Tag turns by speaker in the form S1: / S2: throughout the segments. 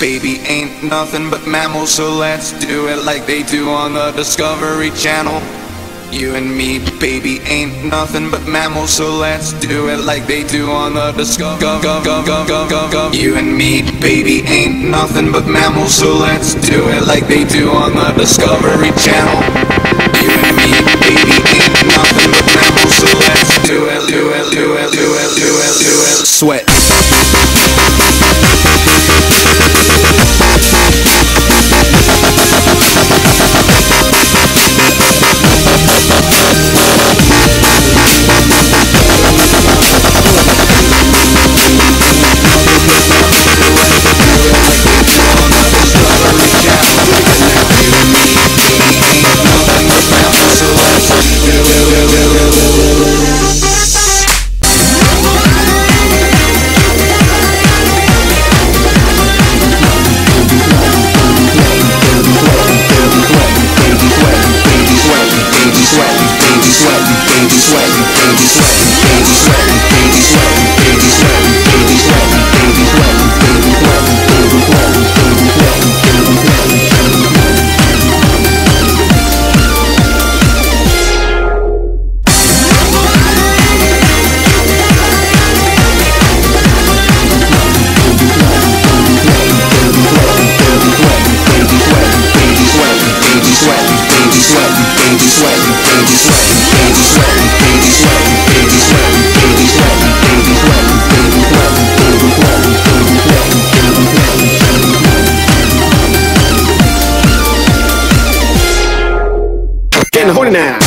S1: baby, ain't nothing but mammals, so let's do it like they do on the Discovery Channel. You and me, baby, ain't nothing but mammals, so let's do it like they do on the Discovery. Channel. You and me, baby, ain't nothing but mammals, so let's do it like they do on the Discovery Channel. You and me, baby, ain't nothing but mammals, so let's do it, do it, do it, do it, do it, do it. Sweat.
S2: Horny now.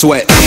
S1: Sweat.